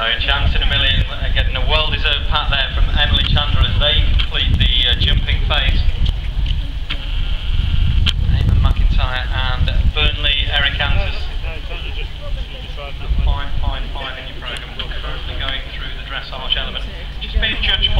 So chance in a million, getting a well-deserved pat there from Emily Chandra as they complete the uh, jumping phase. Eamon McIntyre and Burnley Eric Ansers. Fine, fine, fine in your programme. We're Currently going through the dressage element. Just being judged